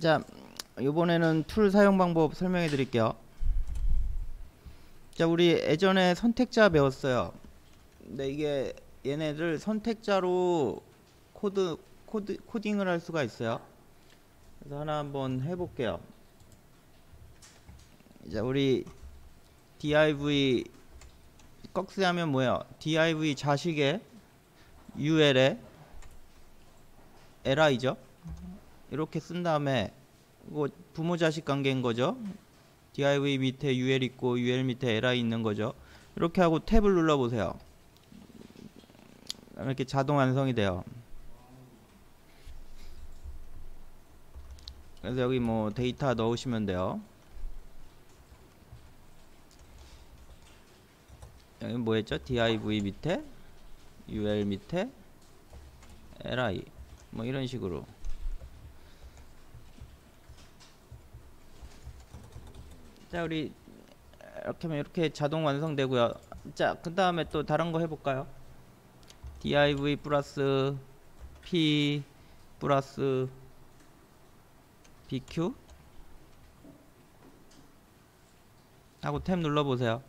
자, 이번에는 툴 사용 방법 설명해 드릴게요. 자, 우리 예전에 선택자 배웠어요. 근데 이게 얘네들 선택자로 코드 코드 코딩을 할 수가 있어요. 그래서 하나 한번 해 볼게요. 자, 우리 div 꺽쇠 하면 뭐예요? div 자식의 ul에 li죠. 이렇게 쓴 다음에 이거 부모 자식 관계인 거죠. div 밑에 ul 있고 ul 밑에 li 있는 거죠. 이렇게 하고 탭을 눌러 보세요. 이렇게 자동 완성이 돼요. 그래서 여기 뭐 데이터 넣으시면 돼요. 여기 뭐 했죠? div 밑에 ul 밑에 li 뭐 이런 식으로 자 우리 이렇게 하면 이렇게 자동 완성되고요. 자그 다음에 또 다른 거 해볼까요? Div 플러스 p 플러스 bq 하고 탭 눌러보세요.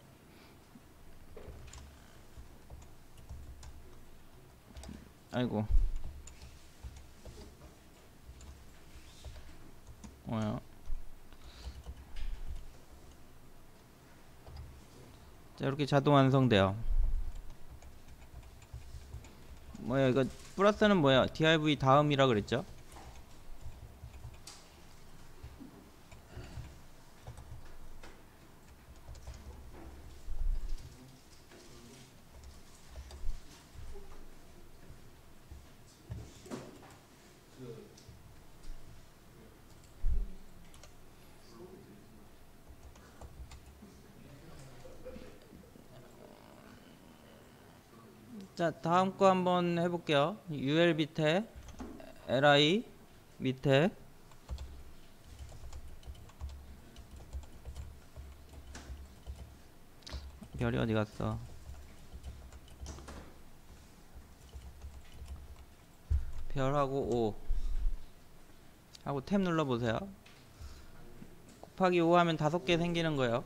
아이고. 뭐야 자 이렇게 자동 완성돼요. 뭐야 이거 플러스는 뭐야? Div 다음이라 그랬죠 자 다음 거 한번 해볼게요. ul 밑에 li 밑에. 별이 어디 갔어? 별하고 5 하고 탭 눌러보세요. 곱하기 5 하면 다섯 개 생기는 거예요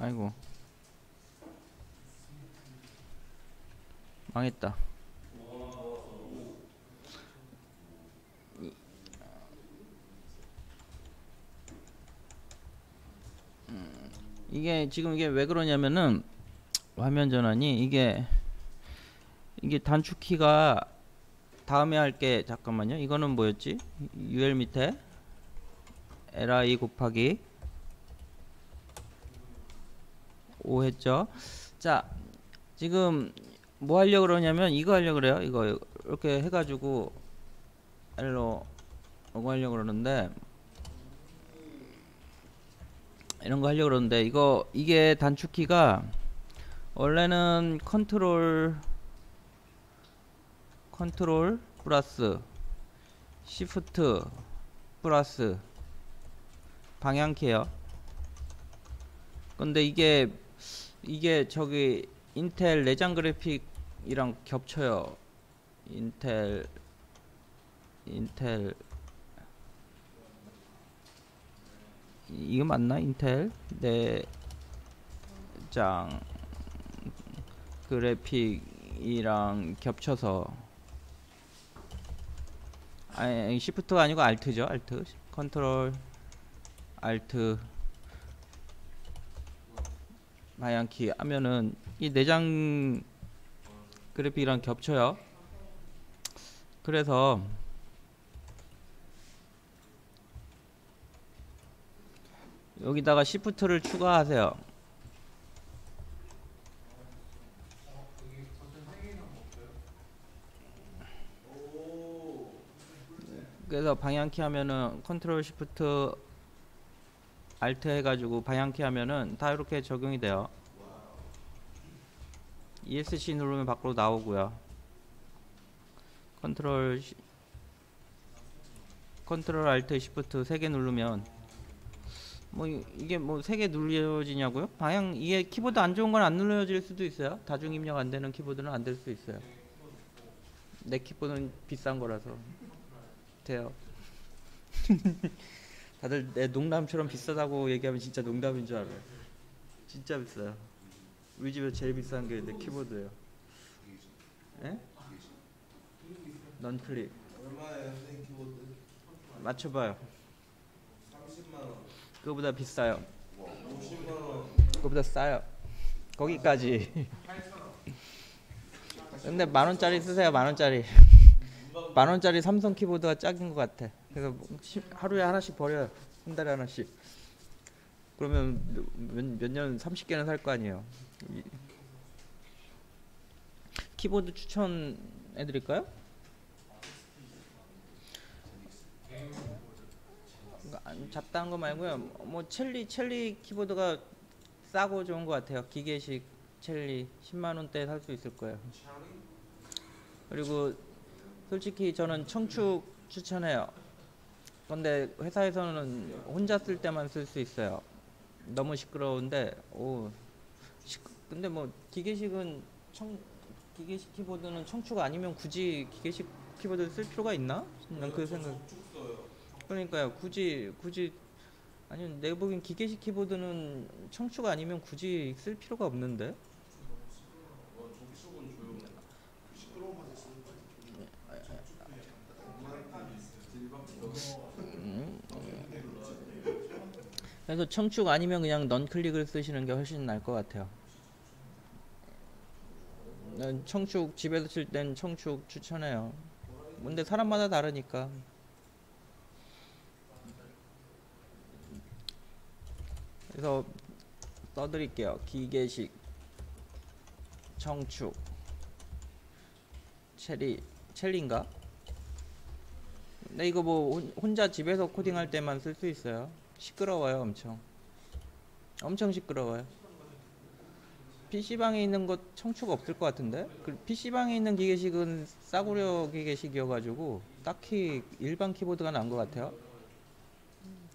아이고. 망했다. 이- 음, 이게 지금 이게 왜 그러냐면은 화면 전환이 이게 이게 단축키가 다음에 할게 잠깐만요. 이거는 뭐였지? Ul 밑에 li 곱하기 5 했죠. 자, 지금 뭐 하려고 그러냐면 이거 하려고 그래요. 이거 이렇게 해가지고 L로 이거 하려고 그러는데 이런 거 하려고 그러는데 이거 이게 단축키가 원래는 컨트롤 컨트롤 플러스 시프트 플러스 방향키예요. 근데 이게 이게 저기 인텔 내장 그래픽이랑 겹쳐요. 인텔 인텔 이- 이거 맞나? 인텔 내장 그래픽이랑 겹쳐서 아니 시프트가 아니고 알트죠. 알트 컨트롤 알트 방향키 하면은 이 내장 그래픽이랑 겹쳐요. 그래서 여기다가 시프트를 추가하세요. 그래서 방향키 하면은 컨트롤 시프트 Alt 해가지고 방향키 하면은 다 이렇게 적용이 돼요. ESC 누르면 밖으로 나오고요. 컨트롤 시- 컨트롤 Alt 시프트 세개 누르면 뭐 이- 이게 뭐세개 눌려지냐고요? 방향 이게 키보드 안 좋은 건 안 눌려질 수도 있어요. 다중 입력 안 되는 키보드는 안 될 수 있어요. 내 키보드는 비싼 거라서 돼요. 다들 내 농담처럼 비싸다고 얘기하면 진짜 농담인 줄 알아요. 진짜 비싸요. 우리 집에 제일 비싼 게 내 키보드예요. 예? 넌 클릭 얼마예요 선생님 키보드? 맞춰봐요. 30만 원, 그거보다 비싸요. 50만 원, 그거보다 싸요. 거기까지. 근데 만 원짜리 쓰세요. 만 원짜리. 만 원짜리 삼성 키보드가 짝인 것 같아. 그래서 하루에 하나씩 버려요. 한 달에 하나씩. 그러면 몇년 30개는 살 거 아니에요. 이- 키보드 추천해 드릴까요? 잡다한 거 말고요. 뭐 첼리 첼리 키보드가 싸고 좋은 것 같아요. 기계식 첼리 10만 원대에 살 수 있을 거예요. 그리고 솔직히 저는 청축 추천해요. 근데 회사에서는 혼자 쓸 때만 쓸 수 있어요. 너무 시끄러운데 오 시, 근데 뭐 기계식은 청 기계식 키보드는 청축 아니면 굳이 기계식 키보드를 쓸 필요가 있나? 난 그 생각. 그러니까요. 굳이 굳이 아니 내 보기엔 기계식 키보드는 청축 아니면 굳이 쓸 필요가 없는데. 음. 그래서 청축 아니면 그냥 넌 클릭을 쓰시는 게 훨씬 나을 것 같아요. 난 청축 집에서 칠 땐 청축 추천해요. 근데 사람마다 다르니까. 그래서 써드릴게요. 기계식, 청축, 체리, 첼리인가? 근데 이거 뭐 혼- 혼자 집에서 코딩할 때만 쓸 수 있어요. 시끄러워요, 엄청. 엄청 시끄러워요. PC방에 있는 것 청축 없을 것 같은데? 그 PC방에 있는 기계식은 싸구려 기계식이어가지고 딱히 일반 키보드가 나은 것 같아요.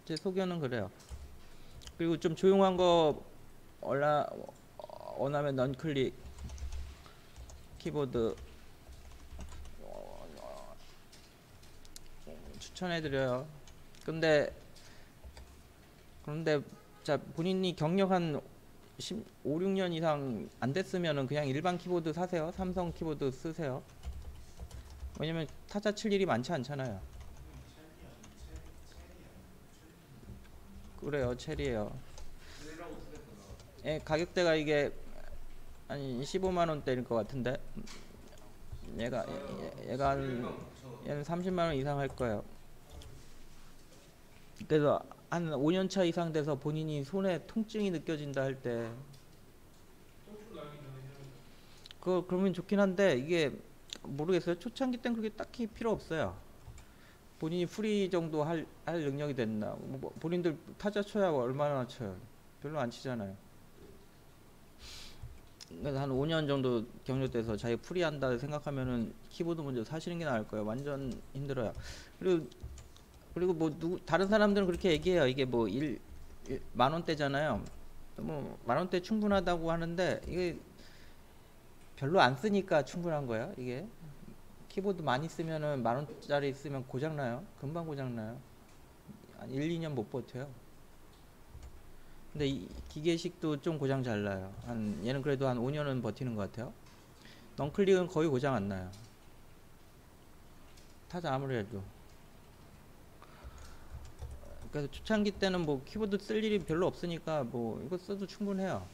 제 소견은 그래요. 그리고 좀 조용한 거 얼라 원하면 넌 클릭 키보드 어, 추천해드려요. 근데 그런데 자 본인이 경력 한 10, 5, 6년 이상 안 됐으면은 그냥 일반 키보드 사세요. 삼성 키보드 쓰세요. 왜냐면 타자 칠 일이 많지 않잖아요. 그래요, 체리예요. 예, 가격대가 이게 한 15만 원대일 것 같은데 얘가 얘- 얘가 한 얘는 30만 원 이상 할 거예요. 그래서 한 5년 차 이상 돼서 본인이 손에 통증이 느껴진다 할 때 그 그러면 좋긴 한데 이게 모르겠어요. 초창기 땐 그렇게 딱히 필요 없어요. 본인이 프리 정도 할, 할 능력이 됐나? 뭐, 본인들 타자 쳐야 얼마나 쳐요? 별로 안 치잖아요. 그래서 한 5년 정도 경력돼서 자기 프리 한다 생각하면은 키보드 먼저 사시는 게 나을 거예요. 완전 힘들어요. 그리고 그리고 뭐 누구 다른 사람들은 그렇게 얘기해요. 이게 뭐 일 만 원대잖아요. 뭐 만 원대 충분하다고 하는데 이게 별로 안 쓰니까 충분한 거예요. 이게 키보드 많이 쓰면은 만 원짜리 쓰면 고장 나요. 금방 고장 나요. 한 1, 2년 못 버텨요. 근데 이 기계식도 좀 고장 잘 나요. 한 얘는 그래도 한 5년은 버티는 것 같아요. 넌클릭은 거의 고장 안 나요. 타자 아무리 해도. 그래서 초창기 때는 뭐 키보드 쓸 일이 별로 없으니까 뭐 이거 써도 충분해요.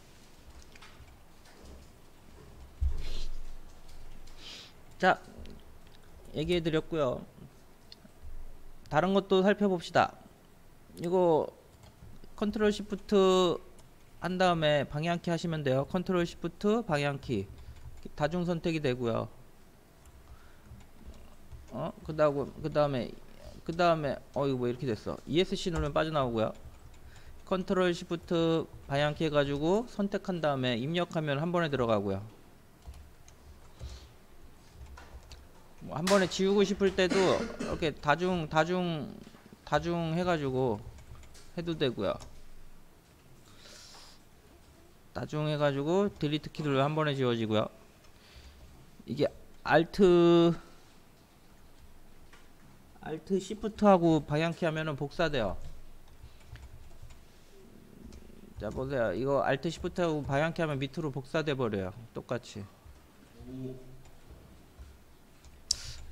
자, 얘기해 드렸고요. 다른 것도 살펴봅시다. 이거 컨트롤 시프트 한 다음에 방향키 하시면 돼요. 컨트롤 시프트 방향키 다중 선택이 되고요. 어? 그 다음에 그다음에 그다음에 어 이거 왜 이렇게 됐어? ESC 누르면 빠져나오고요. 컨트롤 시프트 방향키 해가지고 선택한 다음에 입력하면 한 번에 들어가고요. 뭐 한 번에 지우고 싶을 때도 이렇게 다중 다중 다중 해가지고 해도 되고요. 나중에 가지고 delete 키를 한 번에 지워지고요. 이게 알트 알트 시프트하고 방향키 하면은 복사돼요. 자 보세요. 이거 알트 시프트하고 방향키 하면 밑으로 복사돼 버려요. 똑같이.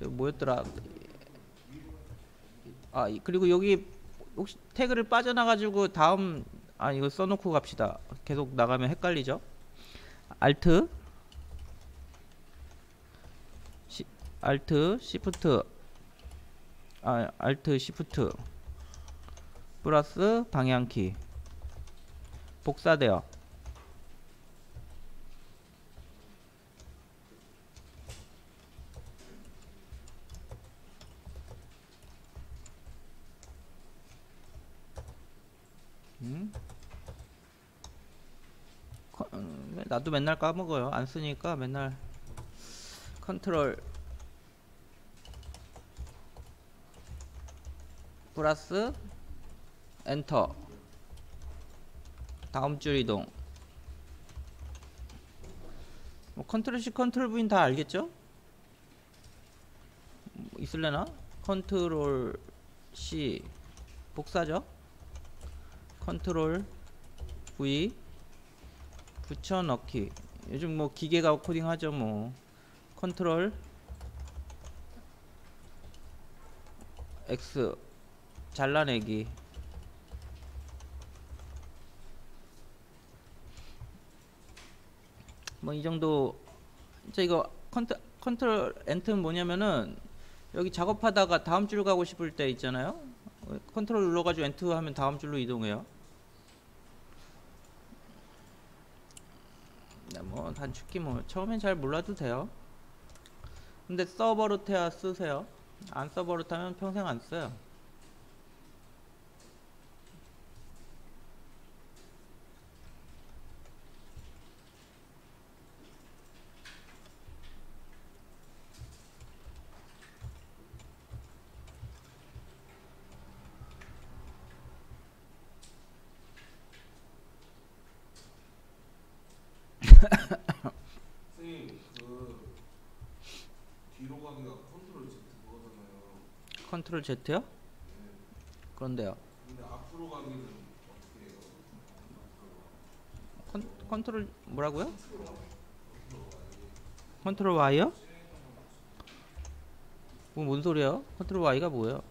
뭐였더라? 아 이- 그리고 여기 혹시 태그를 빠져나가지고 다음 아 이거 써놓고 갑시다. 계속 나가면 헷갈리죠? 시, 알트 시프트 아 알트 시프트 플러스 방향키 복사돼요. 음? 컨- 음, 나도 맨날 까먹어요. 안 쓰니까 맨날 컨트롤 플러스 엔터. 다음 줄 이동. 뭐 컨트롤 C 컨트롤 V는 다 알겠죠? 뭐 있을래나? 컨트롤 C. 복사죠? 컨트롤 V. 붙여넣기. 요즘 뭐 기계가 코딩하죠 뭐. 컨트롤 X 잘라내기. 뭐 이 정도. 자 이거 컨트, 컨트롤 엔터는 뭐냐면은 여기 작업하다가 다음 줄 가고 싶을 때 있잖아요. 어, 컨트롤 눌러가지고 엔터 하면 다음 줄로 이동해요. 네, 뭐 단축키 뭐 처음엔 잘 몰라도 돼요. 근데 써 버릇해야 쓰세요. 안 써 버릇하면 평생 안 써요 선생님 그 뒤로 가기가 컨트롤 Z 그거잖아요. 컨트롤 Z요? 그런데요? 컨, 컨트롤 뭐라고요? 컨트롤 Y요? 뭐, 뭔 소리야? 컨트롤 Y가 뭐예요?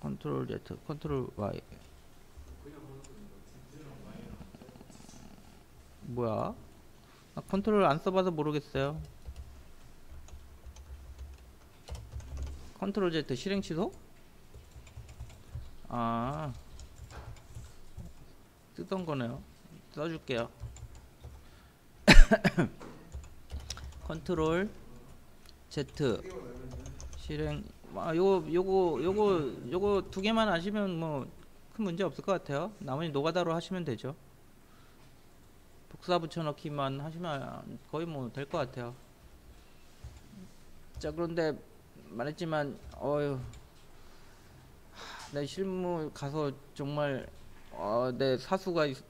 컨트롤 Z, 컨트롤 Y. 뭐야? 나 컨트롤 안 써봐서 모르겠어요. 컨트롤 Z 실행 취소? 아 쓰던 거네요. 써줄게요. 컨트롤 Z 실행. 아 요거 요거 요거 요거 두 개만 아시면 뭐 큰 문제 없을 것 같아요. 나머지 노가다로 하시면 되죠. 복사 붙여넣기만 하시면 거의 뭐 될 것 같아요. 자 그런데 말했지만 어휴 내 실무 가서 정말 어, 내 사수가 있-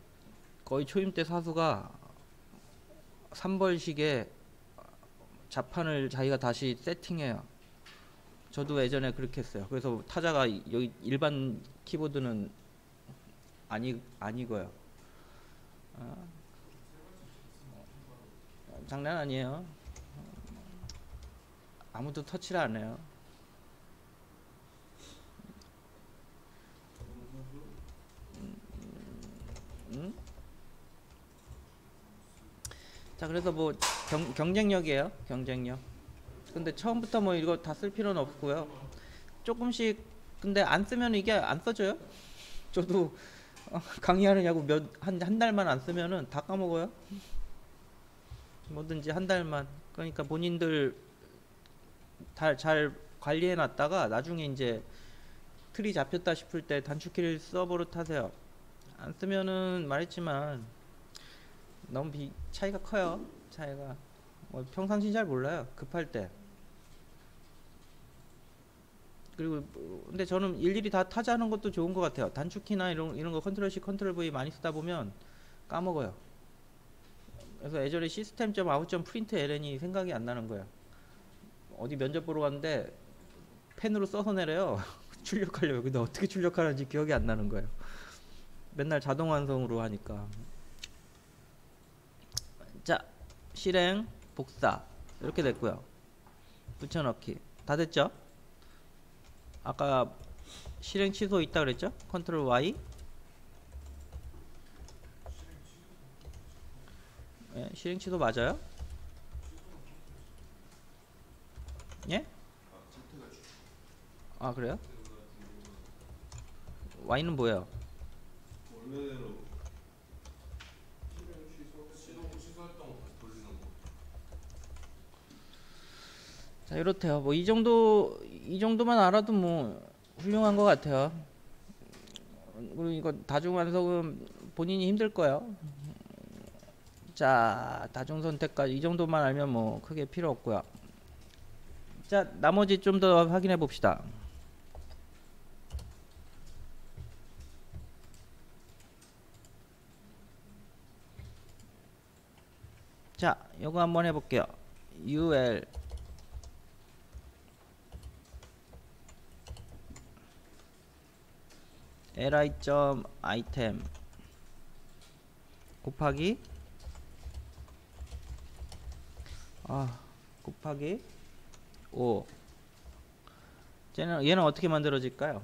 거의 초임 때 사수가 3벌식에 자판을 자기가 다시 세팅해요. 저도 예전에 그렇게 했어요. 그래서 타자가 이- 여기 일반 키보드는 아니 아니고요. 어, 장난 아니에요. 아무도 터치를 안 해요. 음? 자 그래서 뭐 경, 경쟁력이에요 경쟁력. 근데 처음부터 뭐 이거 다 쓸 필요는 없고요. 조금씩 근데 안 쓰면 이게 안 써져요? 저도 어, 강의하느냐고 몇한 한 달만 안 쓰면은 다 까먹어요? 뭐든지 한 달만. 그러니까 본인들 잘, 잘 관리해 놨다가 나중에 이제 틀이 잡혔다 싶을 때 단축키를 써 버릇하세요 안 쓰면은 말했지만 너무 비, 차이가 커요. 차이가 뭐 평상시 잘 몰라요. 급할 때. 그리고 뭐- 근데 저는 일일이 다 타자하는 것도 좋은 것 같아요. 단축키나 이런 이런 거 컨트롤 C 컨트롤 V 많이 쓰다 보면 까먹어요. 그래서 예전에 System.out.println이 생각이 안 나는 거야. 어디 면접 보러 갔는데 펜으로 써서 내래요. 출력하려고. 근데 어떻게 출력하는지 기억이 안 나는 거예요. 맨날 자동 완성으로 하니까. 자, 실행, 복사 이렇게 됐고요. 붙여넣기 다 됐죠? 아까 실행 취소 있다 그랬죠? 컨트롤 Y 예, 실행 취소 맞아요? 예? 아 그래요? Y는 뭐예요? 자 이렇대요. 뭐 이 정도 이 정도만 알아도 뭐 훌륭한 것 같아요. 그리고 이거 다중 완성은 본인이 힘들 거예요. 자 다중 선택까지 이 정도만 알면 뭐 크게 필요 없고요. 자 나머지 좀 더 확인해 봅시다. 자, 요거 한번 해볼게요. UL li.item 곱하기 아 곱하기 5 쟤는 얘는 어떻게 만들어질까요?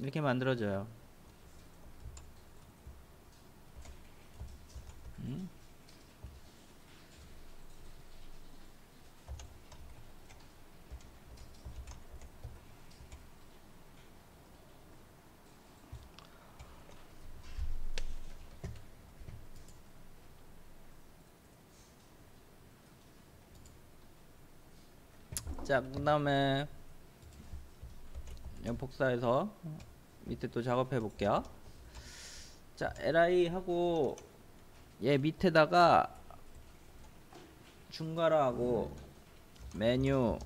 이렇게 만들어져요. 음? 자, 그 다음에 복사해서 밑에 또 작업해 볼게요. 자, li 하고 얘 밑에다가 중괄호하고 메뉴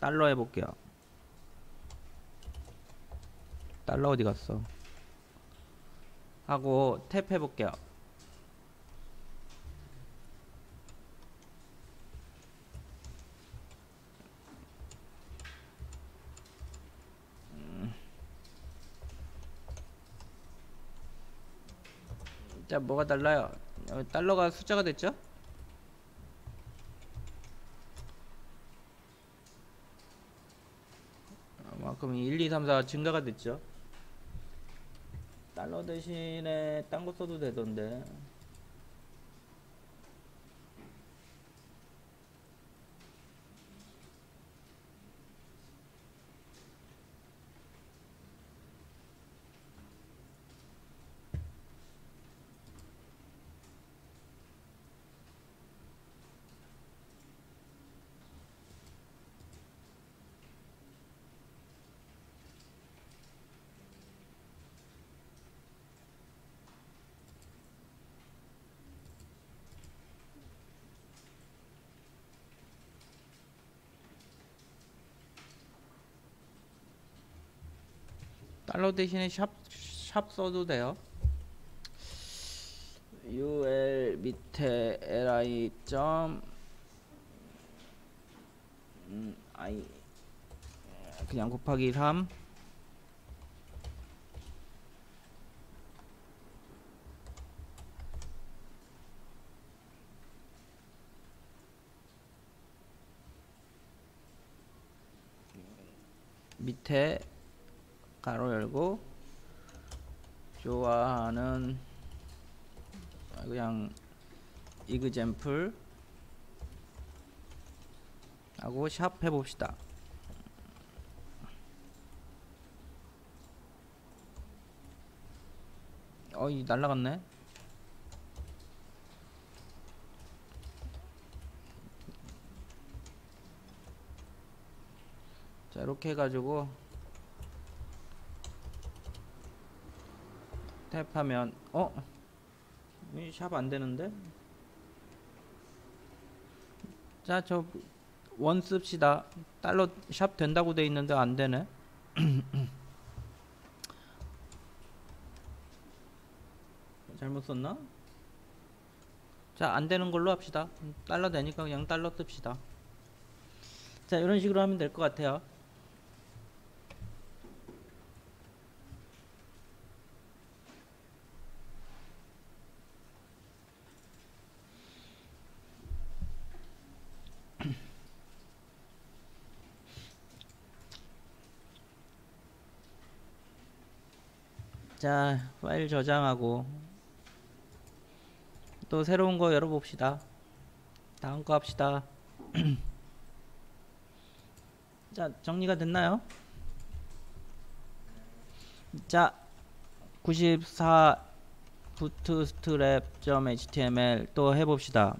달러 해볼게요. 달러 어디 갔어? 하고 탭 해볼게요. 자, 뭐가 달라요? 어, 달러가 숫자가 됐죠? 아, 그럼 1, 2, 3, 4 증가가 됐죠? 달러 대신에 딴 거 써도 되던데. 달러 대신에 샵, 샵 써도 돼요. ul 밑에 li 점 음, i 그냥 곱하기 3 밑에 가로 열고 좋아하는 아, 그냥 이그젠플 하고 샵 해봅시다. 어이 날라갔네. 자 이렇게 해가지고 탭하면 어? 샵 안되는데? 자 저 원 씁시다. 달러 샵 된다고 돼 있는데 안 되네. 잘못 썼나? 자, 안 되는 걸로 합시다. 음, 달러 되니까 그냥 달러 씁시다. 자, 이런 식으로 하면 될 것 같아요. 자, 파일 저장하고 또 새로운 거 열어봅시다. 다음 거 합시다. 자, 정리가 됐나요? 자, 94 bootstrap.html 또 해봅시다.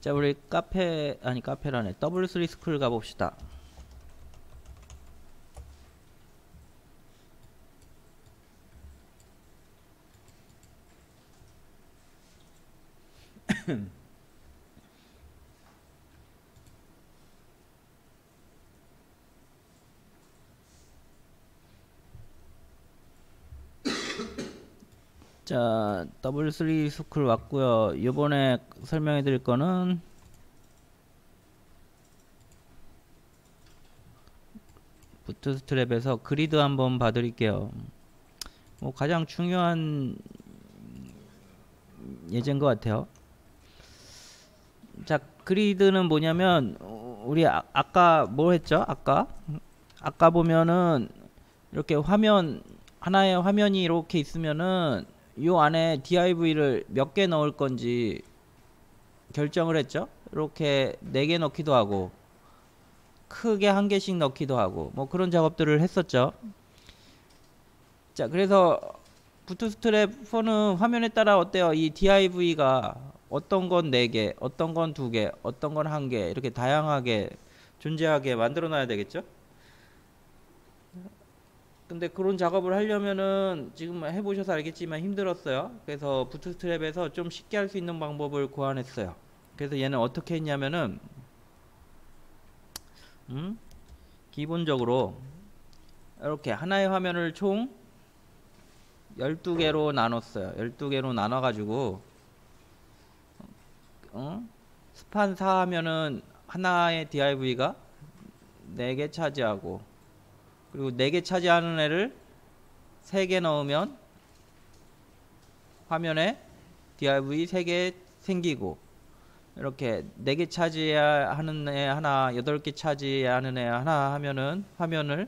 자, 우리 카페 아니 카페라네. W3 스쿨 가봅시다. 자, W3Schools 왔고요. 이번에 설명해 드릴 거는 부트스트랩에서 그리드 한번 봐드릴게요. 뭐 가장 중요한 예제인 것 같아요. 자, 그리드는 뭐냐면 어, 우리 아, 아까 뭐 했죠? 아까 아까 보면은 이렇게 화면 하나의 화면이 이렇게 있으면은 요 안에 div를 몇 개 넣을 건지 결정을 했죠. 이렇게 네 개 넣기도 하고 크게 한 개씩 넣기도 하고 뭐 그런 작업들을 했었죠. 자, 그래서 부트스트랩 4는 화면에 따라 어때요? 이 div가 어떤 건 4개, 어떤 건 2개, 어떤 건 1개 이렇게 다양하게 존재하게 만들어 놔야 되겠죠? 근데 그런 작업을 하려면은 지금 해보셔서 알겠지만 힘들었어요. 그래서 부트스트랩에서 좀 쉽게 할 수 있는 방법을 고안했어요. 그래서 얘는 어떻게 했냐면은 음? 기본적으로 이렇게 하나의 화면을 총 12개로 나눴어요. 12개로 나눠 가지고 어? 스판 4 하면은 하나의 div가 4개 차지하고 그리고 4개 차지하는 애를 3개 넣으면 화면에 div 3개 생기고 이렇게 4개 차지하는 애 하나 8개 차지하는 애 하나 하면은 화면을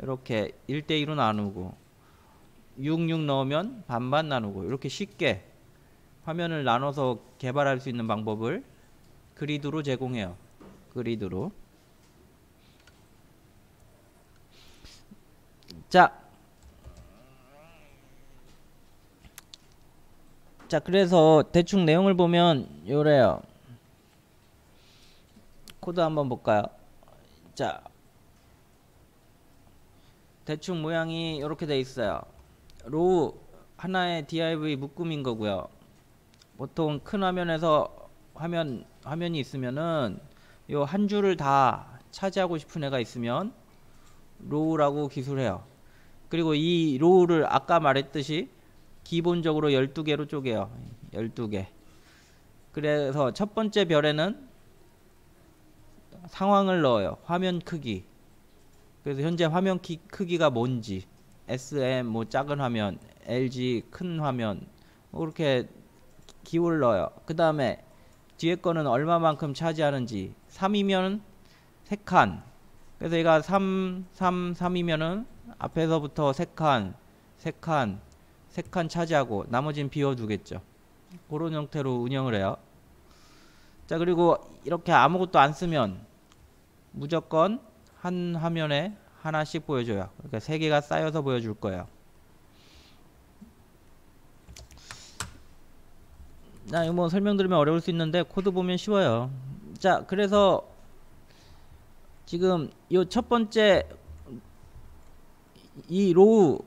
이렇게 1대2로 나누고 66 넣으면 반반 나누고 이렇게 쉽게 화면을 나눠서 개발할 수 있는 방법을 그리드로 제공해요. 그리드로. 자. 자, 그래서 대충 내용을 보면 요래요. 코드 한번 볼까요? 자. 대충 모양이 이렇게 돼 있어요. row 하나의 div 묶음인 거고요. 보통 큰 화면에서 화면 화면이 있으면은 요 한 줄을 다 차지하고 싶은 애가 있으면 row라고 기술해요. 그리고 이 row를 아까 말했듯이 기본적으로 12개로 쪼개요. 12개. 그래서 첫 번째 별에는 상황을 넣어요. 화면 크기. 그래서 현재 화면 키, 크기가 뭔지 SM 뭐 작은 화면, LG 큰 화면 뭐 그렇게 기호를 넣어요. 그 다음에 뒤에 거는 얼마만큼 차지하는지 3이면 3칸 그래서 얘가 3, 3, 3이면은 앞에서부터 3칸, 3칸, 3칸 차지하고 나머지는 비워두겠죠. 그런 형태로 운영을 해요. 자 그리고 이렇게 아무것도 안 쓰면 무조건 한 화면에 하나씩 보여줘요. 그러니까 세 개가 쌓여서 보여줄 거예요. 나 이거 뭐 설명드리면 어려울 수 있는데 코드 보면 쉬워요. 자 그래서 지금 이 첫 번째 이 row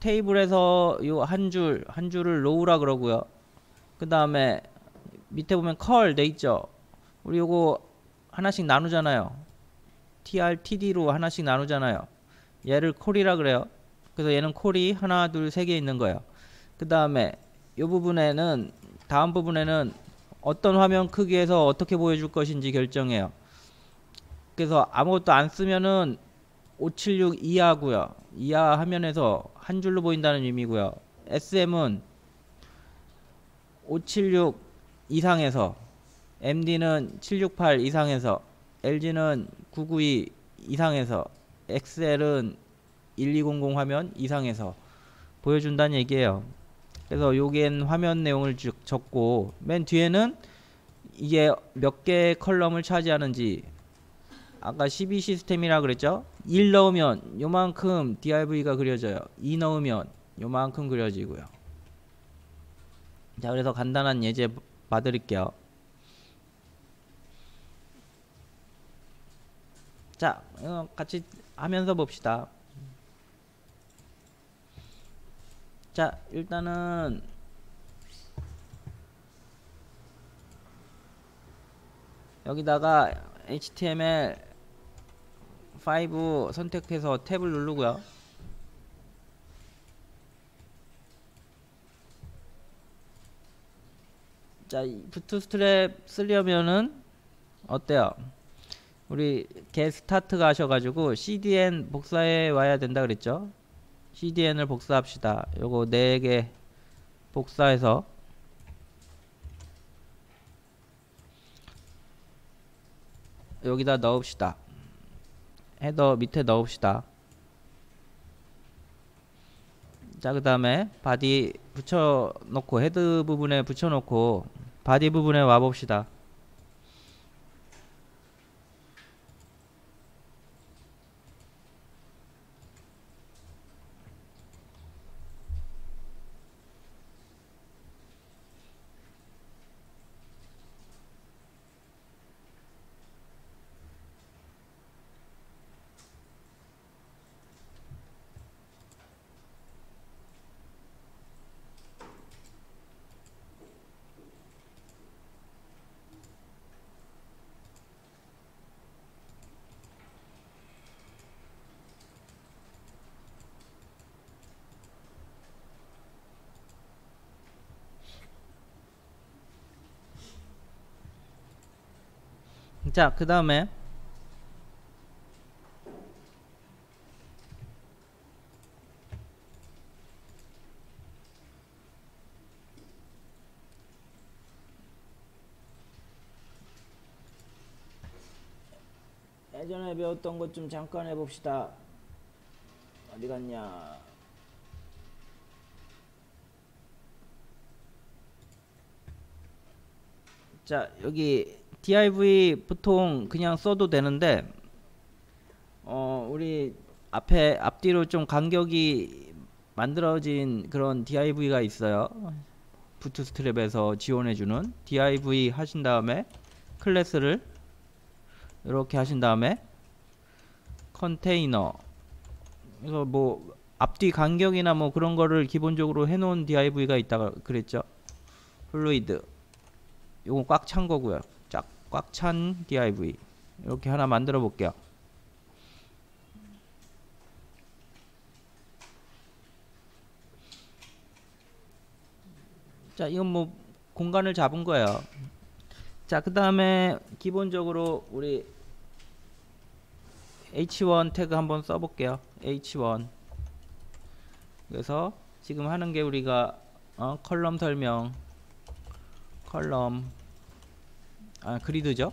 테이블에서 요 한 줄 한 줄을 row라 그러고요. 그 다음에 밑에 보면 컬 돼 있죠. 우리 요거 하나씩 나누잖아요. trtd로 하나씩 나누잖아요. 얘를 콜이라 그래요. 그래서 얘는 콜이 하나 둘 세 개 있는 거예요. 그 다음에 요 부분에는 다음 부분에는 어떤 화면 크기에서 어떻게 보여줄 것인지 결정해요. 그래서 아무것도 안 쓰면은 576 이하고요. 이하 화면에서 한 줄로 보인다는 의미고요. SM은 576 이상에서 MD는 768 이상에서 LG는 992 이상에서 XL은 1200 화면 이상에서 보여준다는 얘기예요. 그래서 요겐 화면 내용을 쭉 적고 맨 뒤에는 이게 몇 개의 컬럼을 차지하는지 아까 12 시스템이라 그랬죠? 1 넣으면 요만큼 DIV가 그려져요. 2 넣으면 요만큼 그려지고요. 자, 그래서 간단한 예제 봐드릴게요. 자, 어, 같이 하면서 봅시다. 자, 일단은 여기다가 HTML 5 선택해서 탭을 누르고요. 자, 이 부트스트랩 쓰려면은 어때요? 우리 겟 스타트가 하셔가지고 CDN 복사해 와야 된다 그랬죠? CDN을 복사합시다. 요거 4개 복사해서 여기다 넣읍시다. header 밑에 넣읍시다. 자, 그 다음에 body 붙여놓고 head 부분에 붙여놓고 body 부분에 와봅시다. 자, 그 다음에 예전에 배웠던 것 좀 잠깐 해봅시다. 어디 갔냐? 자, 여기 div 보통 그냥 써도 되는데 어, 우리 앞에 앞뒤로 좀 간격이 만들어진 그런 div가 있어요. 부트스트랩에서 지원해주는 div 하신 다음에 클래스를 이렇게 하신 다음에 컨테이너 그래서 뭐 앞뒤 간격이나 뭐 그런 거를 기본적으로 해놓은 div가 있다가 그랬죠. fluid 요거 꽉 찬 거고요. 꽉 찬 div 이렇게 하나 만들어 볼게요. 자, 이건 뭐 공간을 잡은 거예요. 자, 그 다음에 기본적으로 우리 h1 태그 한번 써볼게요. h1 그래서 지금 하는 게 우리가 어, column 설명 column 아 grid죠?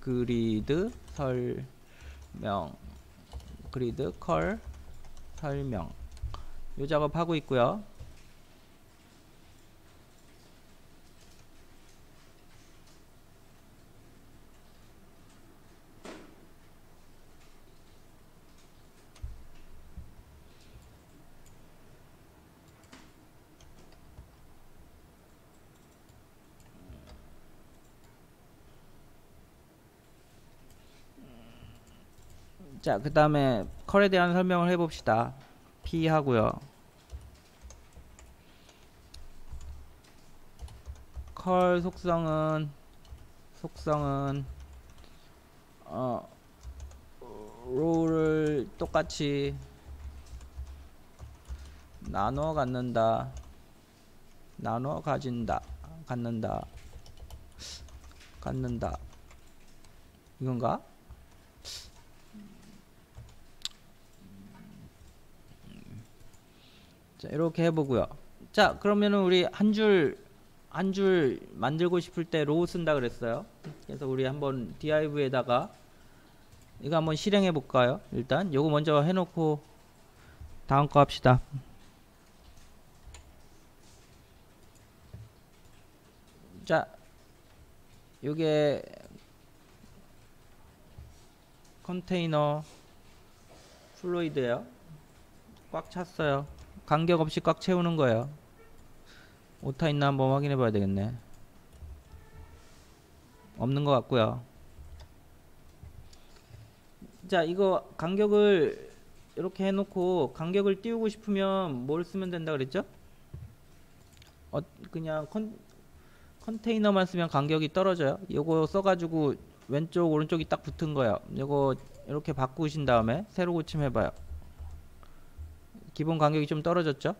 grid 설명. grid col 설명. 요 작업 하고 있고요 자, 그 다음에 컬에 대한 설명을 해봅시다. P 하고요. 컬 속성은 속성은 어 롤을 똑같이 나눠 갖는다. 나눠 가진다. 갖는다. 갖는다. 이건가? 자, 이렇게 해보고요. 자, 그러면은 우리 한 줄, 한 줄 만들고 싶을 때 row 쓴다 그랬어요. 그래서 우리 한번 div에다가 이거 한번 실행해 볼까요? 일단 요거 먼저 해놓고 다음 거 합시다. 자, 요게 container fluid예요. 꽉 찼어요. 간격 없이 꽉 채우는 거예요. 오타 있나 한번 확인해 봐야 되겠네. 없는 것 같고요. 자, 이거 간격을 이렇게 해놓고 간격을 띄우고 싶으면 뭘 쓰면 된다 그랬죠? 어, 그냥 컨, 컨테이너만 쓰면 간격이 떨어져요. 요거 써가지고 왼쪽 오른쪽이 딱 붙은 거예요. 요거 이렇게 바꾸신 다음에 새로 고침해봐요. 기본 간격이 좀 떨어졌죠?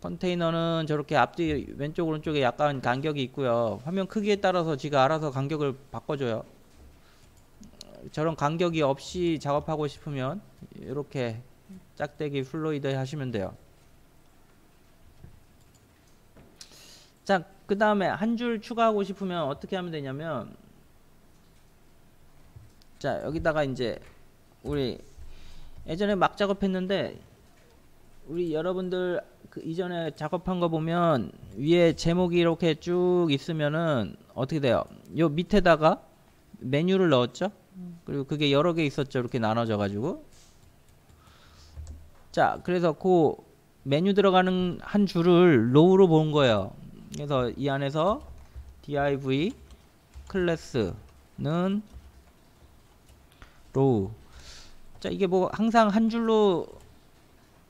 컨테이너는 저렇게 앞뒤 왼쪽 오른쪽에 약간 간격이 있고요. 화면 크기에 따라서 지가 알아서 간격을 바꿔줘요. 저런 간격이 없이 작업하고 싶으면 이렇게 짝대기 fluid 하시면 돼요. 자, 그 다음에 한 줄 추가하고 싶으면 어떻게 하면 되냐면 자, 여기다가 이제 우리 예전에 막 작업했는데 우리 여러분들 그 이전에 작업한 거 보면 위에 제목이 이렇게 쭉 있으면은 어떻게 돼요? 요 밑에다가 메뉴를 넣었죠? 그리고 그게 여러 개 있었죠. 이렇게 나눠져 가지고. 자, 그래서 그 메뉴 들어가는 한 줄을 row로 본 거예요. 그래서 이 안에서 div 클래스는 row. 자, 이게 뭐 항상 한 줄로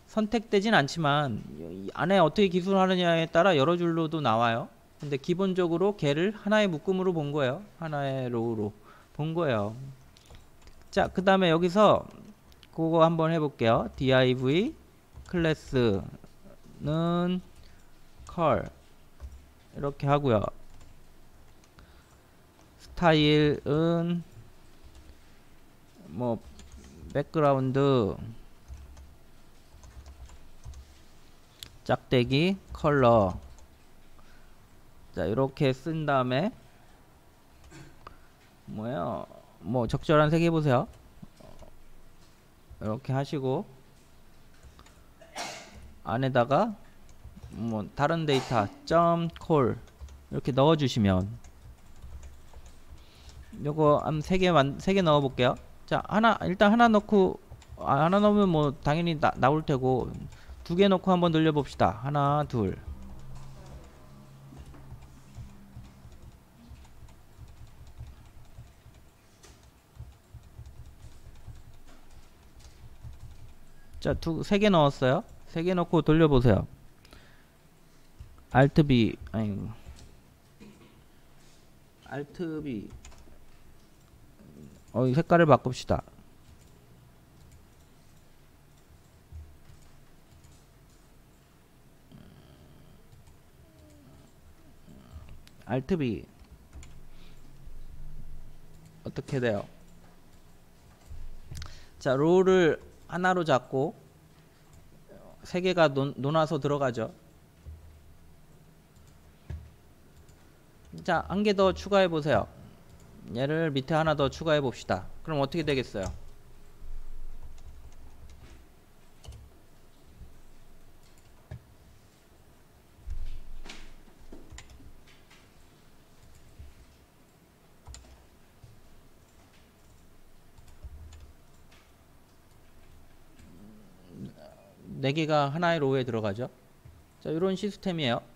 선택되진 않지만 이 안에 어떻게 기술하느냐에 따라 여러 줄로도 나와요. 근데 기본적으로 걔를 하나의 묶음으로 본 거예요. 하나의 row로 본 거예요. 자, 그 다음에 여기서 그거 한번 해볼게요. div 클래스는 col 이렇게 하고요. 스타일은 뭐 background. 짝대기 컬러. 자 이렇게 쓴 다음에 뭐야 뭐 적절한 색 해 보세요. 이렇게 하시고 안에다가 뭐 다른 데이터 .콜 이렇게 넣어 주시면. 요거 한세 개만 세개 넣어 볼게요 자 하나 일단 하나 넣고 아, 하나 넣으면 뭐 당연히 나, 나올 테고 두 개 넣고 한번 늘려 봅시다 하나 둘 자, 두, 세 개 넣었어요. 세 개 넣고 돌려보세요. Alt B, 아니, Alt B. 어, 이 색깔을 바꿉시다. B. 어떻게 돼요? 자, 롤을 하나로 잡고 세 개가 논, 논아서 들어가죠. 자, 한 개 더 추가해 보세요. 얘를 밑에 하나 더 추가해 봅시다. 그럼 어떻게 되겠어요? 네 개가 하나의 로우에 들어가죠. 자, 이런 시스템이에요.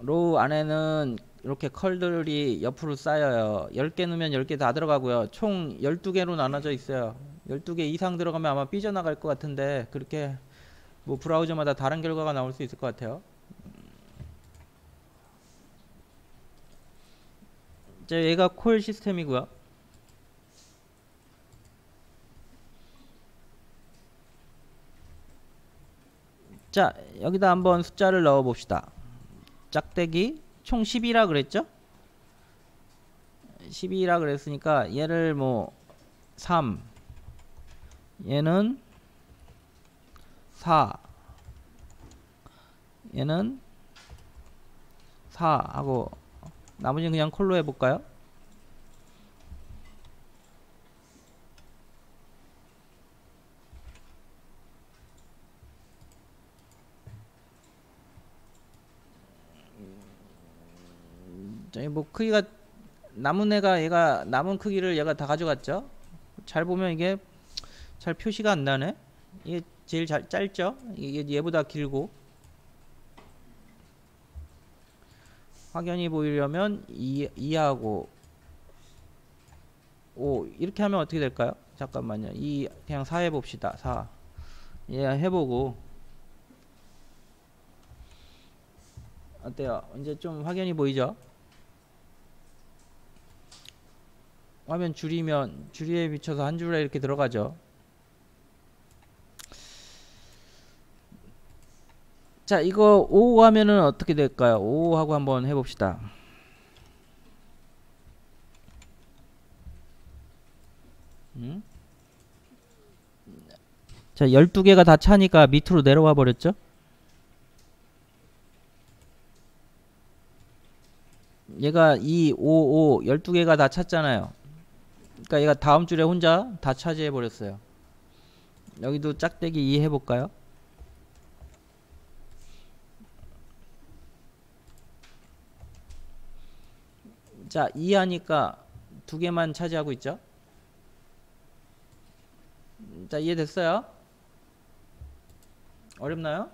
row 안에는 이렇게 col들이 옆으로 쌓여요. 10개 넣으면 10개 다 들어가고요. 총 12개로 나눠져 있어요. 12개 이상 들어가면 아마 삐져나갈 것 같은데 그렇게 뭐 브라우저마다 다른 결과가 나올 수 있을 것 같아요. 자, 얘가 col 시스템이고요. 자, 여기다 한번 숫자를 넣어 봅시다. 짝대기 총 10이라 그랬죠? 12라 그랬으니까 얘를 뭐 3, 얘는 4, 얘는 4 하고 나머지는 그냥 콜로 해볼까요? 저희 뭐 크기가 남은 애가 얘가 남은 크기를 얘가 다 가져갔죠. 잘 보면 이게 잘 표시가 안 나네. 이게 제일 잘 짧죠. 이게 얘보다 길고 확연히 보이려면 2, 2하고 5 이렇게 하면 어떻게 될까요? 잠깐만요. 2 그냥 4 해봅시다. 4. 얘 해보고 어때요? 이제 좀 확연히 보이죠? 화면 줄이면 줄이에 비춰서 한 줄에 이렇게 들어가죠. 자, 이거 5 하면은 어떻게 될까요? 5 하고 한번 해봅시다. 음? 자, 12개가 다 차니까 밑으로 내려와 버렸죠? 얘가 2, 5, 5, 12개가 다 찼잖아요. 그러니까 얘가 다음 줄에 혼자 다 차지해 버렸어요. 여기도 짝대기 2 해볼까요? 자, 2 하니까 두 개만 차지하고 있죠? 자, 이해됐어요? 어렵나요?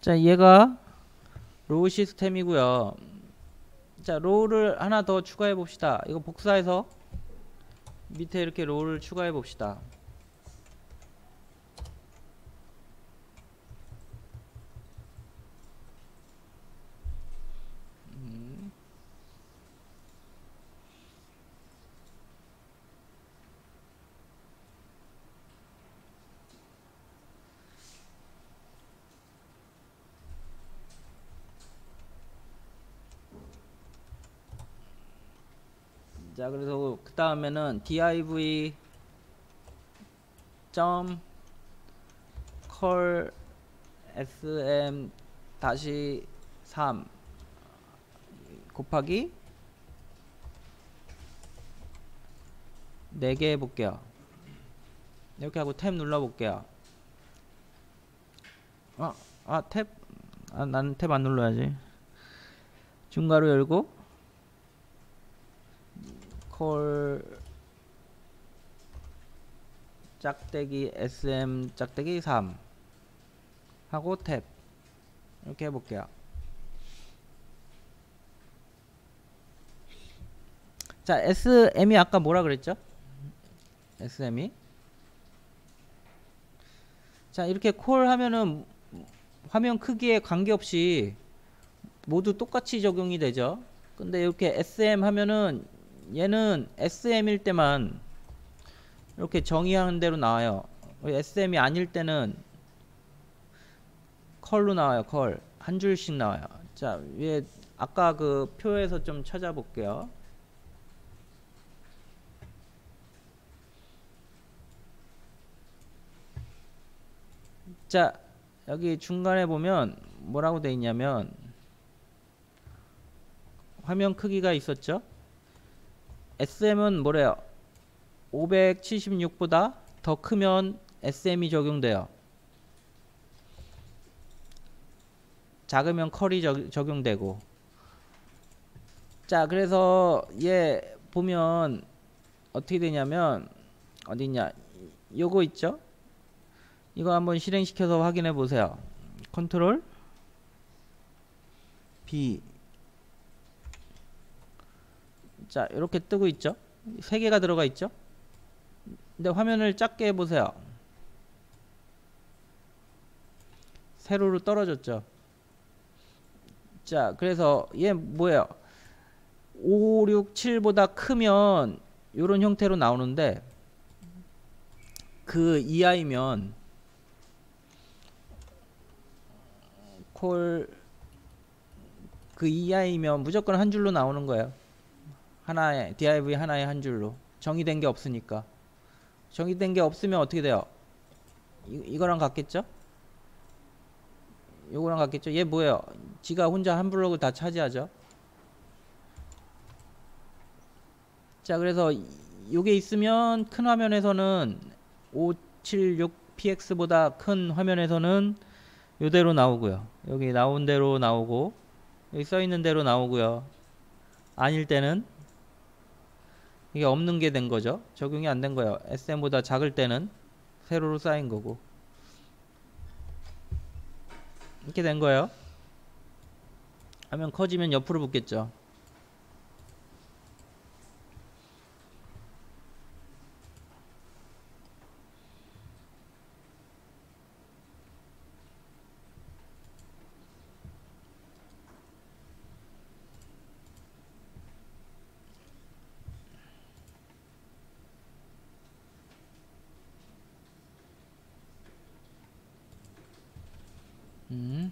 자, 얘가 row 시스템이고요. 자, row를 하나 더 추가해 봅시다. 이거 복사해서 밑에 이렇게 row를 추가해 봅시다. 음. 자 그래서 그 다음에는 div 점 sm 다시 3 곱하기 4개 해볼게요 이렇게 하고 탭 눌러볼게요 아, 아 탭? 아, 나는 탭 안 눌러야지 중괄호 열고 콜 짝대기 sm 짝대기 3 하고 탭 이렇게 해볼게요. 자 sm이 아까 뭐라 그랬죠? Sm이? 자 이렇게 콜 하면은 화면 크기에 관계없이 모두 똑같이 적용이 되죠. 근데 이렇게 sm 하면은 얘는 SM일 때만 이렇게 정의하는 대로 나와요. SM이 아닐 때는 컬로 나와요. 컬. 한 줄씩 나와요. 자, 위에 아까 그 표에서 좀 찾아볼게요. 자, 여기 중간에 보면 뭐라고 돼 있냐면 화면 크기가 있었죠? SM은 뭐래요? 576보다 더 크면 SM이 적용돼요. 작으면 컬이 적, 적용되고 자, 그래서 얘 보면 어떻게 되냐면 어디냐? 요거 있죠? 이거 한번 실행시켜서 확인해 보세요. 컨트롤 B 자, 이렇게 뜨고 있죠? 세 개가 들어가 있죠? 근데 화면을 작게 해 보세요. 세로로 떨어졌죠? 자, 그래서 얘 뭐예요? 5, 6, 7보다 크면 이런 형태로 나오는데 그 이하이면 콜 그 이하이면 무조건 한 줄로 나오는 거예요. 하나에 div 하나에 한 줄로 정의된 게 없으니까 정의된 게 없으면 어떻게 돼요? 이, 이거랑 같겠죠? 요거랑 같겠죠? 얘 뭐예요? 지가 혼자 한 블록을 다 차지하죠? 자 그래서 이- 요게 있으면 큰 화면에서는 576px보다 큰 화면에서는 요대로 나오고요 여기 나온 대로 나오고 여기 써 있는 대로 나오고요 아닐 때는 이게 없는 게 된 거죠. 적용이 안 된 거예요. SM보다 작을 때는 세로로 쌓인 거고. 이렇게 된 거예요. 화면 커지면 옆으로 붙겠죠 음.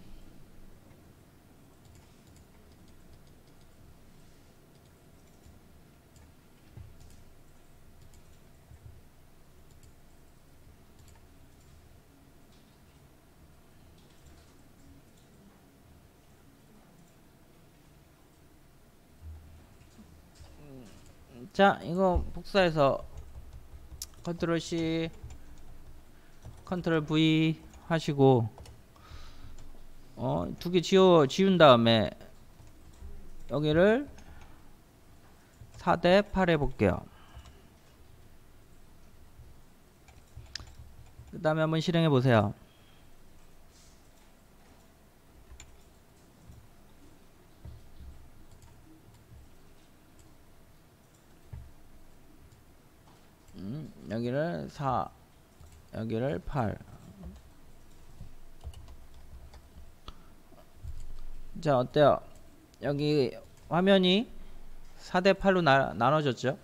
자, 이거 복사해서 컨트롤 C, 컨트롤 V 하시고 어, 두 개 지워 지운 다음에 여기를 4대 8 해볼게요. 그 다음에 한번 실행해 보세요. 음, 여기를 4 여기를 8 자 어때요? 여기 화면이 4대 8로 나, 나눠졌죠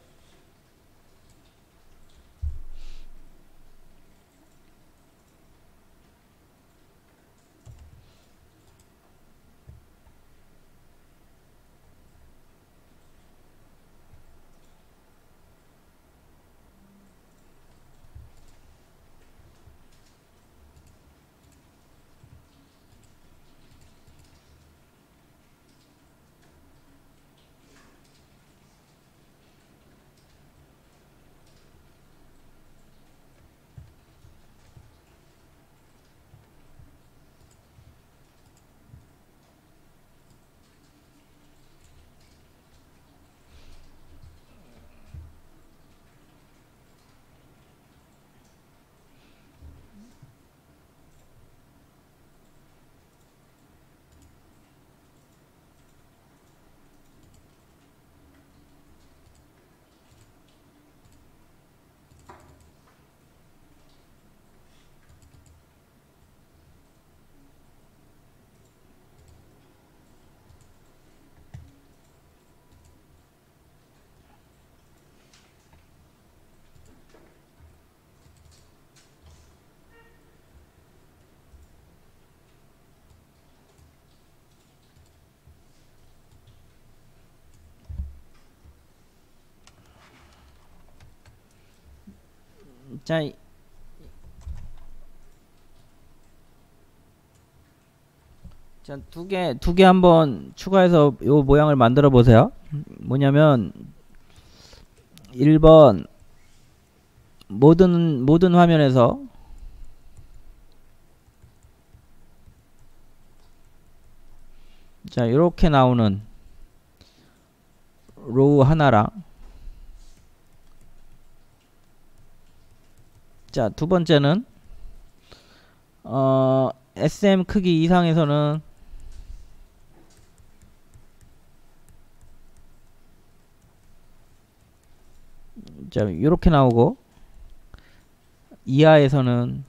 자, 이- 자, 두 개, 두 개 한번 추가해서 요 모양을 만들어 보세요. 뭐냐면, 1번, 모든, 모든 화면에서, 자, 이렇게 나오는, 로우 하나랑 자, 두 번째는 어, SM 크기 이상에서는 자, 이렇게 나오고 이하에서는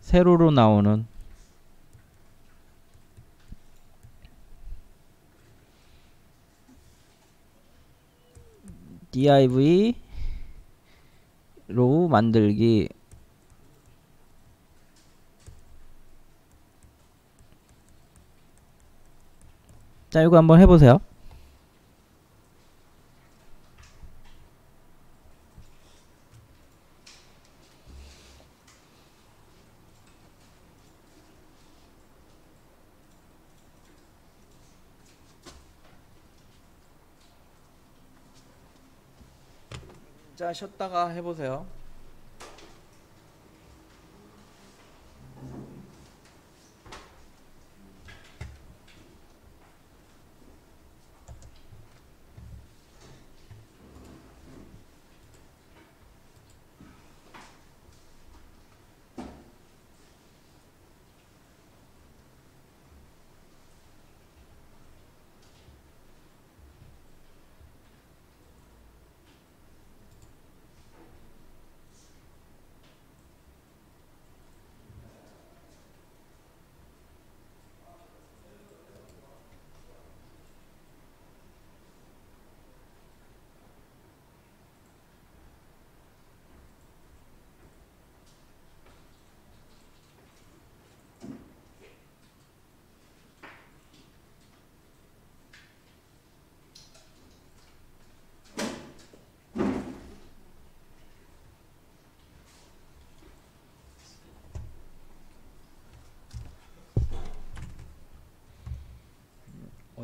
세로로 나오는 div 로우 만들기. 자 이거 한번 해보세요 자 쉬었다가 해보세요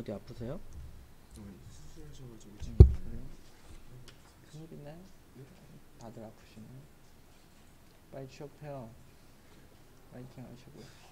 어디 아프세요? 그래요? 큰일이네 다들 아프시네 빨리 취업해요 파이팅 하시고요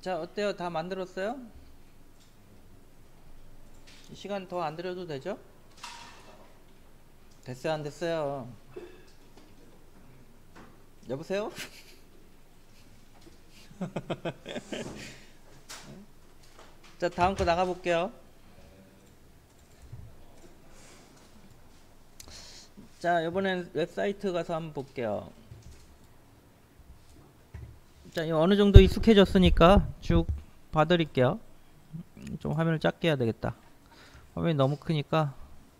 자 어때요? 다 만들었어요? 시간 더 안 들여도 되죠? 됐어요 안 됐어요? 여보세요? 자 다음 거 나가 볼게요. 자 이번엔 웹사이트 가서 한번 볼게요. 자, 어느 정도 익숙해졌으니까 쭉 봐드릴게요. 좀 화면을 작게 해야 되겠다. 화면이 너무 크니까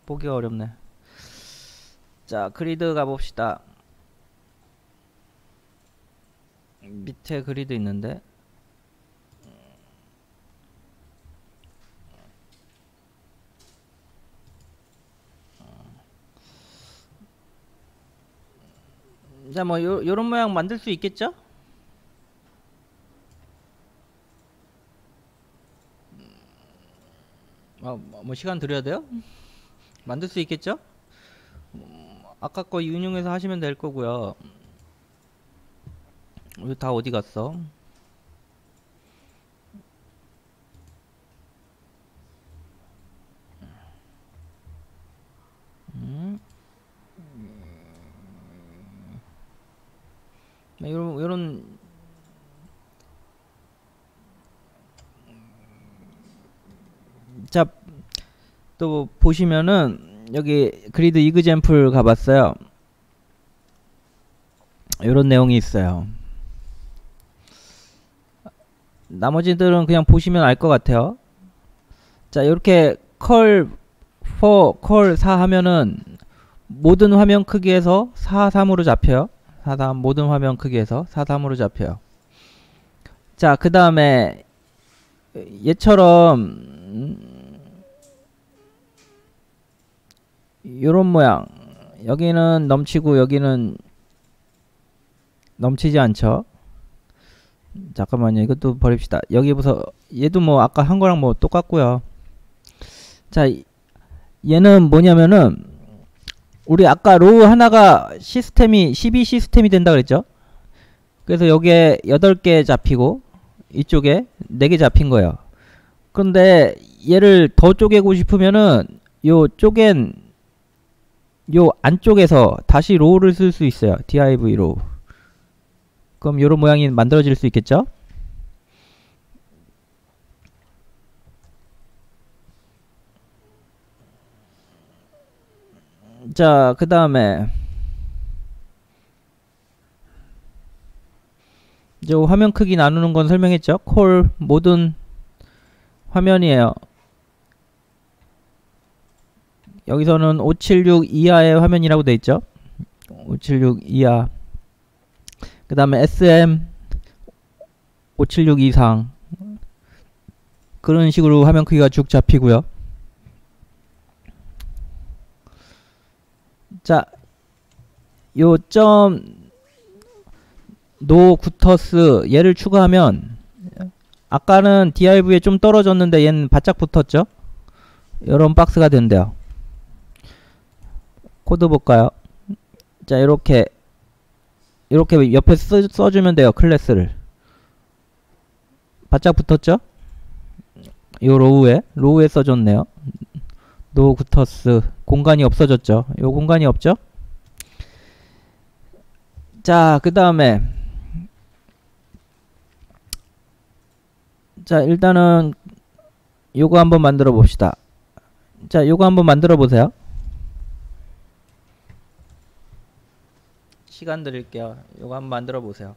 보기가 어렵네. 자, 그리드 가봅시다. 밑에 그리드 있는데 자, 뭐 요, 요런 모양 만들 수 있겠죠? 아, 뭐뭐 시간 드려야 돼요? 만들 수 있겠죠? 음, 아까 거 인용해서 하시면 될 거고요. 다 어디 갔어? 음. 네, 요런 요런 자, 또 보시면은 여기 그리드 이그젠플 가봤어요. 요런 내용이 있어요. 나머지들은 그냥 보시면 알 것 같아요. 자, 이렇게 컬 4, 컬 4 하면은 모든 화면 크기에서 4, 3으로 잡혀요. 4, 3 모든 화면 크기에서 4, 3으로 잡혀요. 자, 그 다음에 얘처럼 음, 요런 모양. 여기는 넘치고 여기는 넘치지 않죠? 잠깐만요. 이것도 버립시다. 여기부터 얘도 뭐 아까 한 거랑 뭐 똑같고요. 자 얘는 뭐냐면은 우리 아까 row 하나가 시스템이 12 시스템이 된다 그랬죠? 그래서 여기에 8개 잡히고 이쪽에 4개 잡힌 거예요. 근데 얘를 더 쪼개고 싶으면은 요 쪼갠 요 안쪽에서 다시 row를 쓸 수 있어요. div row. 그럼 요런 모양이 만들어질 수 있겠죠? 자, 그 다음에 이제 화면 크기 나누는 건 설명했죠? 콜 모든 화면이에요. 여기서는 576 이하의 화면이라고 돼 있죠. 576 이하. 그 다음에 SM 576 이상. 그런 식으로 화면 크기가 쭉 잡히고요. 자, 요점 노 구터스 얘를 추가하면 아까는 DIV에 좀 떨어졌는데 얘는 바짝 붙었죠? 이런 박스가 된대요. 코드 볼까요? 자, 이렇게 이렇게 옆에 써, 써주면 돼요. 클래스를. 바짝 붙었죠? 요 row에 row에 써줬네요. no gutters 공간이 없어졌죠. 요 공간이 없죠? 자, 그 다음에 자, 일단은 요거 한번 만들어 봅시다. 자, 요거 한번 만들어 보세요. 시간 드릴게요. 요거 한번 만들어 보세요.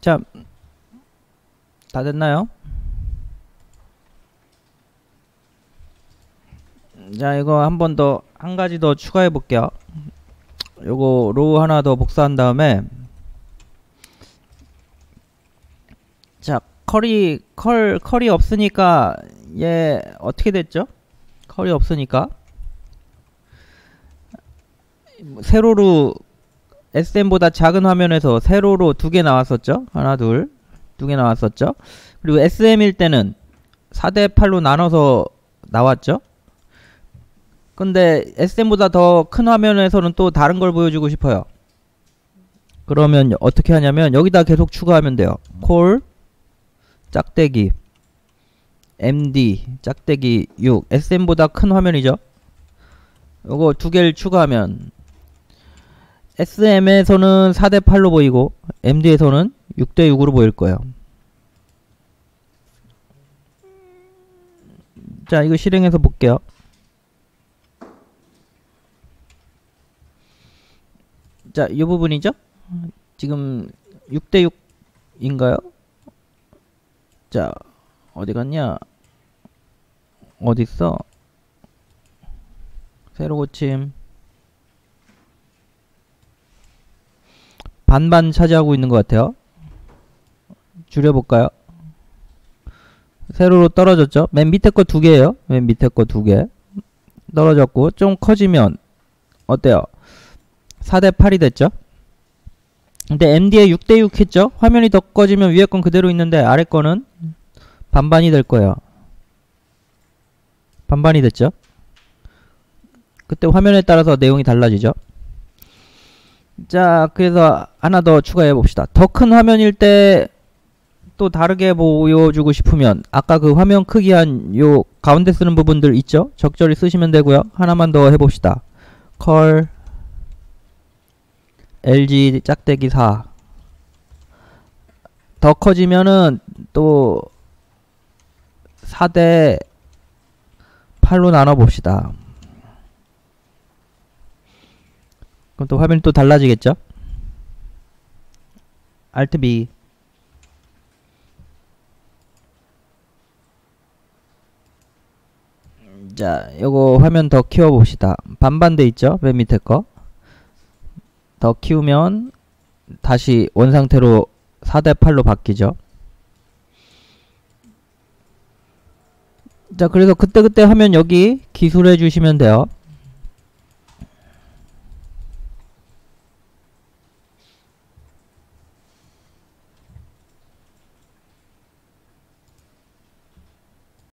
자, 다 됐나요? 자, 이거 한 번 더, 한 가지 더 추가해 볼게요. 요거 row 하나 더 복사한 다음에 자, col이 col col이 없으니까 얘 어떻게 됐죠? col이 없으니까 세로로 SM보다 작은 화면에서 세로로 두 개 나왔었죠? 하나, 둘, 두 개 나왔었죠? 그리고 SM일 때는 4대 8로 나눠서 나왔죠? 근데 SM보다 더 큰 화면에서는 또 다른 걸 보여주고 싶어요. 그러면 어떻게 하냐면 여기다 계속 추가하면 돼요. 콜 짝대기 MD 짝대기 6 SM보다 큰 화면이죠. 요거 두 개를 추가하면 SM에서는 4대 8로 보이고 MD에서는 6대 6으로 보일 거예요. 자, 이거 실행해서 볼게요. 자, 이 부분이죠? 지금 6대 6인가요? 자, 어디 갔냐? 어디 있어? 새로 고침. 반반 차지하고 있는 것 같아요. 줄여볼까요? 세로로 떨어졌죠? 맨 밑에 거 두 개예요. 맨 밑에 거 두 개. 떨어졌고 좀 커지면 어때요? 4대 8이 됐죠? 근데 MD에 6대 6 했죠? 화면이 더 꺼지면 위에 건 그대로 있는데 아래 거는 반반이 될 거예요. 반반이 됐죠? 그때 화면에 따라서 내용이 달라지죠? 자, 그래서 하나 더 추가해 봅시다. 더 큰 화면일 때 또 다르게 보여주고 싶으면 아까 그 화면 크기 한 요 가운데 쓰는 부분들 있죠? 적절히 쓰시면 되고요. 하나만 더 해봅시다. 컬 LG 짝대기 4. 더 커지면은 또 4대 8로 나눠 봅시다. 그럼 또 화면이 또 달라지겠죠? Alt B. 자, 요거 화면 더 키워 봅시다. 반반 돼 있죠? 맨 밑에 거. 더 키우면 다시 원 상태로 4대 8로 바뀌죠. 자, 그래서 그때그때 하면 여기 기술해 주시면 돼요.